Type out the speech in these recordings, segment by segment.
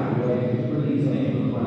at this time,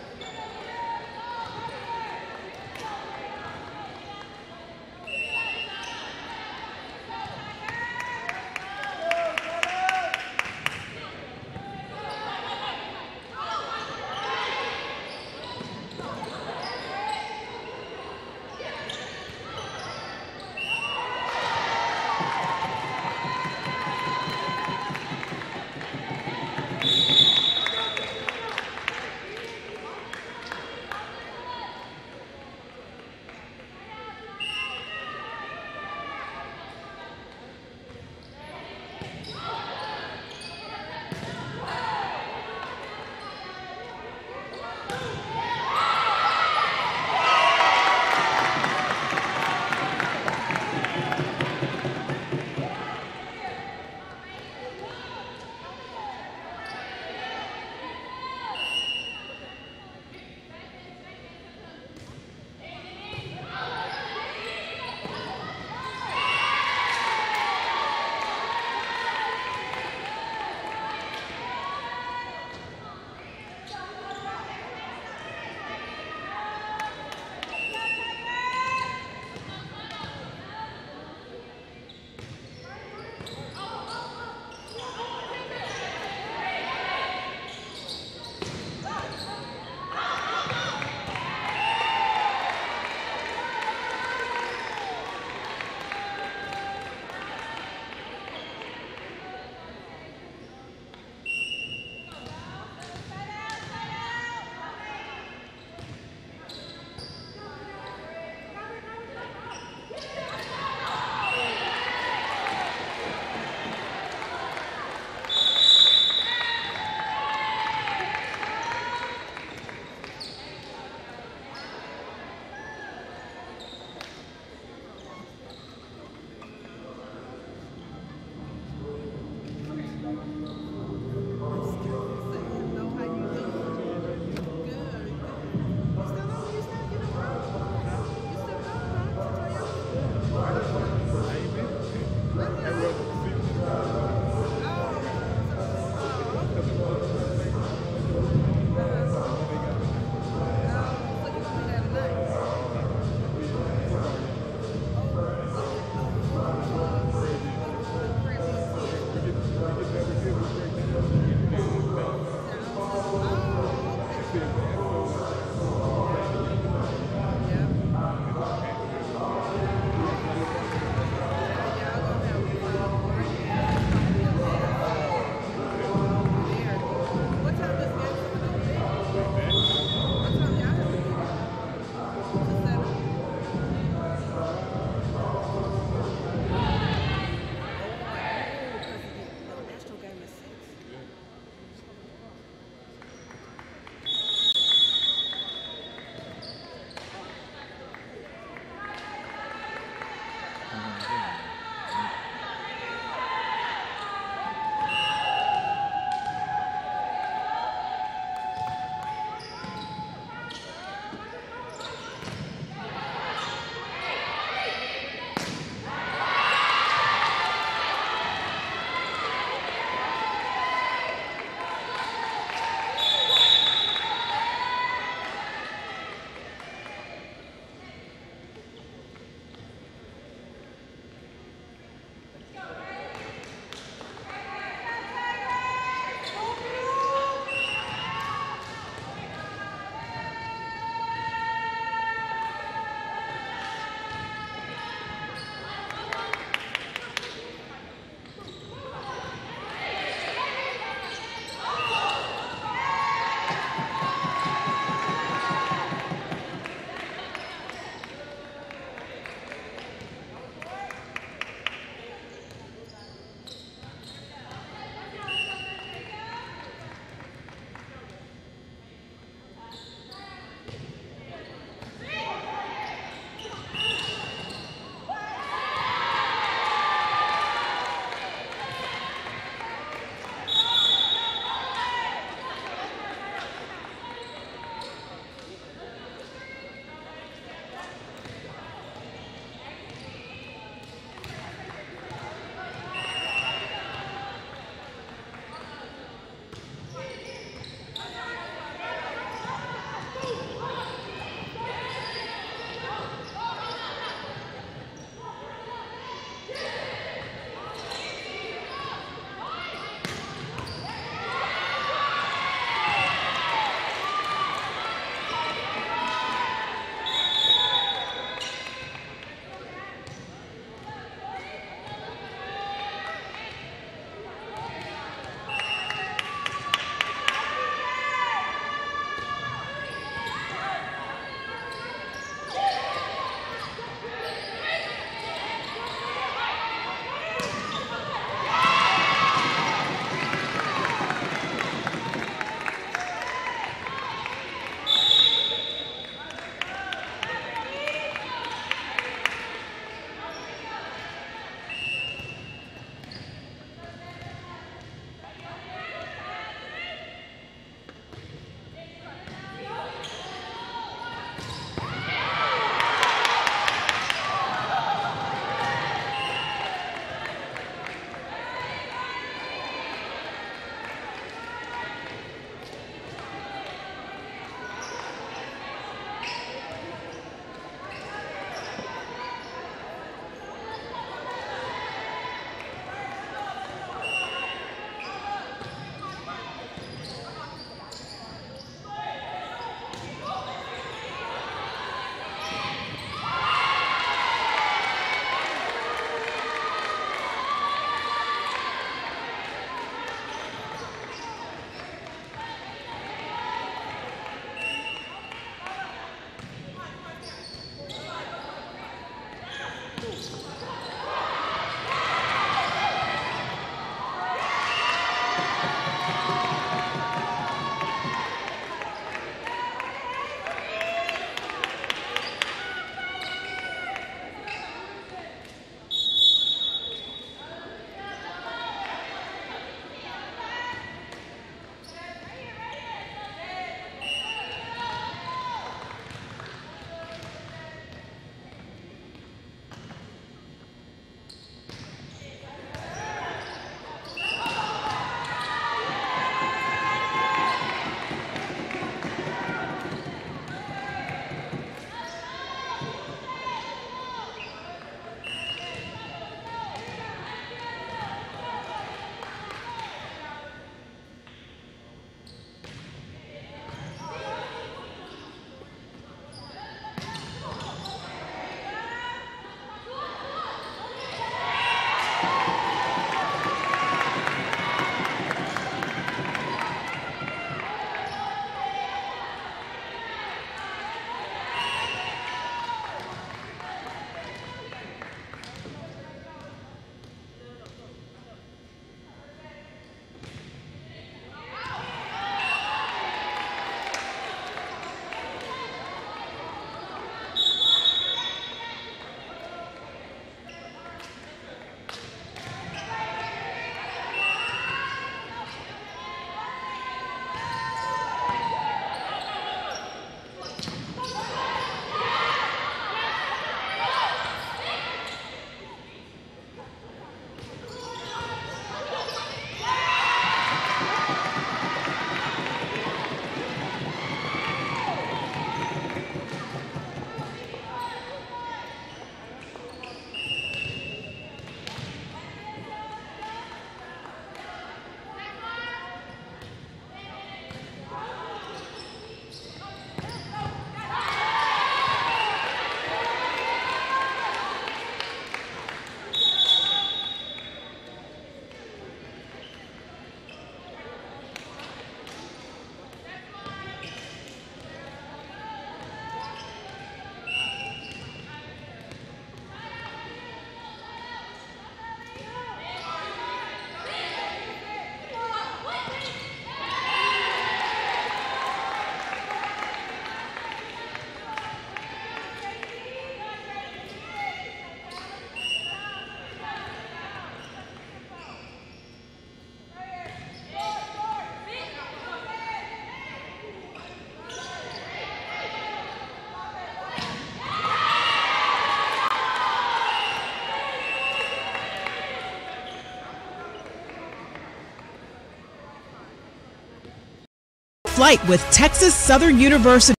flight with Texas Southern University.